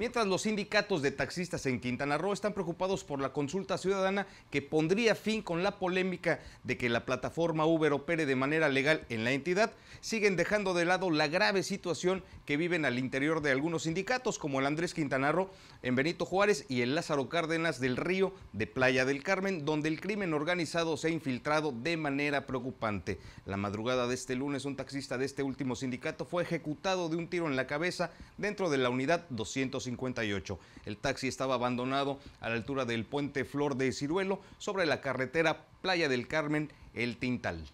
Mientras los sindicatos de taxistas en Quintana Roo están preocupados por la consulta ciudadana que pondría fin con la polémica de que la plataforma Uber opere de manera legal en la entidad, siguen dejando de lado la grave situación que viven al interior de algunos sindicatos como el Andrés Quintana Roo en Benito Juárez y el Lázaro Cárdenas del Río de Playa del Carmen, donde el crimen organizado se ha infiltrado de manera preocupante. La madrugada de este lunes, un taxista de este último sindicato fue ejecutado de un tiro en la cabeza dentro de la unidad 258. El taxi estaba abandonado a la altura del puente Flor de Ciruelo sobre la carretera Playa del Carmen, El Tintal.